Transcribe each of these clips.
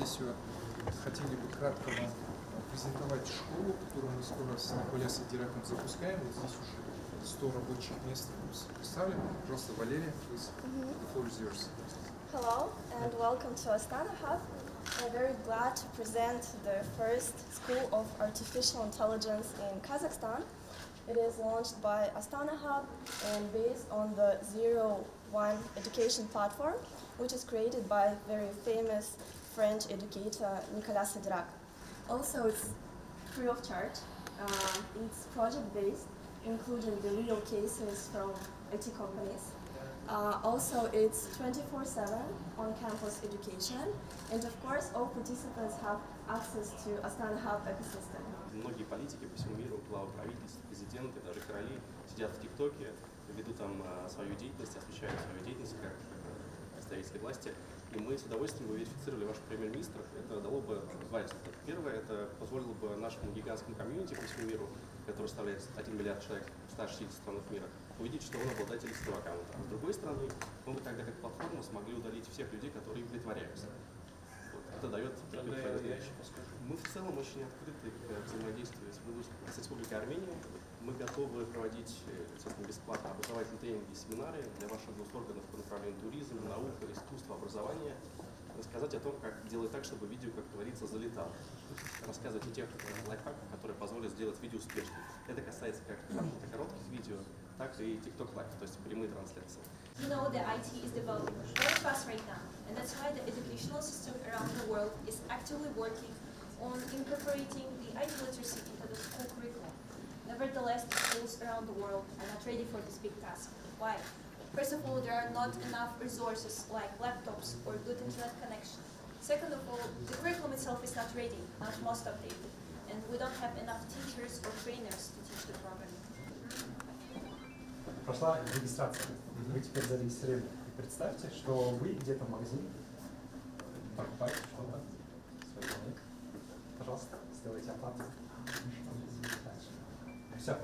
Здесь вот хотели бы кратко вам презентовать школу, которую мы скоро с Николясом Диреком запускаем. Вот здесь уже 100 рабочих мест представлены. Пожалуйста, Валерия, please. The floor is yours. Hello and welcome to Astana Hub. I'm very glad to present the first School of Artificial Intelligence in Kazakhstan. It is launched by Astana Hub and based on the Zero One education platform, which is created by very famous French educator Nicolas Sedrak. Also, it's free of charge. Um, it's project-based, including the real cases from IT companies. Uh, also, it's 24-7 on-campus education, and of course, all participants have access to Astana Hub ecosystem. Многие политики по всему миру, главы правительств, президенты, даже короли сидят в ТикТоке, ведут там э, свою деятельность, освещают свою деятельность как э, представители власти. И мы с удовольствием бы верифицировали ваших премьер-министров. Это дало бы два результата. Первое, это позволило бы нашему гигантскому комьюнити по всему миру, который составляет 1 миллиард человек в 160 странах мира, увидеть, что он обладатель листового аккаунта. А с другой стороны, мы бы тогда как платформа смогли удалить всех людей, которые притворяются. Вот. Это дает Мы в целом очень открыты к взаимодействию с Республикой Армения. Мы готовы проводить э, собственно, бесплатно образовательные тренинги и семинары для ваших госорганов по направлению туризма, наука, искусства. Рассказать о том, как делать так, чтобы видео, как говорится, залетало. Рассказывать о тех э, лайфхаках, которые позволят сделать видео успешным. Это касается как коротких видео, так и TikTok Live, то есть прямые трансляции. You know the IT is developing very fast right now, and that's why the educational system around the world is actively working on incorporating the IT literacy into the school curriculum. Nevertheless, the schools around the world are not ready for this big task. Why? First of all, there are not enough resources like laptops or good internet connection. Second of all, the curriculum itself is not ready, not most updated, and we don't have enough teachers or trainers to teach the program. Прошла регистрация. Вы теперь зарегистрированы. И представьте, что вы где-то в магазине покупаете что-то, денег. Пожалуйста, сделайте оплату. Все.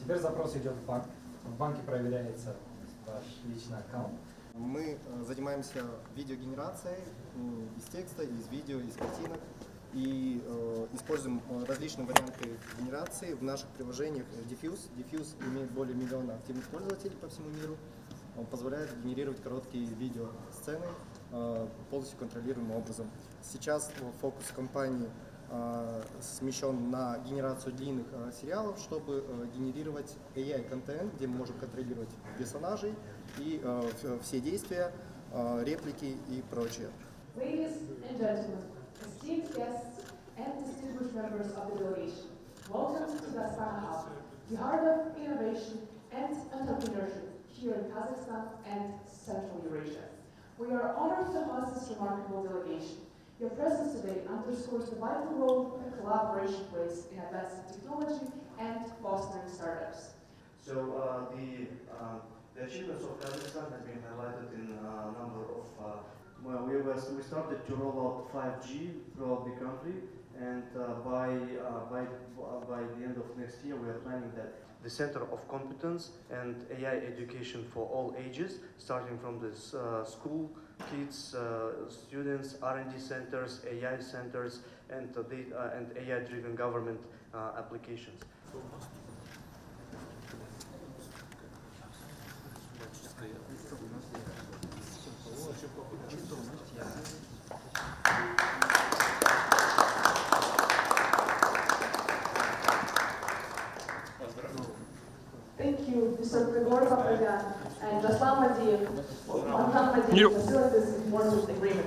Теперь запрос идет в банк. В банке проверяется ваш личный аккаунт. Мы э, занимаемся видеогенерацией из текста, из видео, из картинок и э, используем э, различные варианты генерации в наших приложениях Diffuse. Diffuse имеет более миллиона активных пользователей по всему миру. Он позволяет генерировать короткие видео сцены э, полностью контролируемым образом. Сейчас фокус компании смещен на генерацию длинных э, сериалов, чтобы э, генерировать AI-контент, где мы можем контролировать персонажей и э, все действия, э, реплики и прочее. We are honored to host this remarkable delegation. Your presence today underscores the vital role that collaboration plays in advancing technology and fostering startups. So uh, the, uh, the achievements of Kazakhstan has been highlighted in a number of. Uh, well, we, was, we started to roll out 5G throughout the country, and uh, by uh, by by the end of next year, we are planning that the center of competence and AI education for all ages, starting from this uh, school kids, uh, students, R&D centers, AI centers, and uh, and AI-driven government uh, applications. Thank you, Mr. Grigor Papayan and Jaslam Madiev, Antan Madiev, facilities important agreement.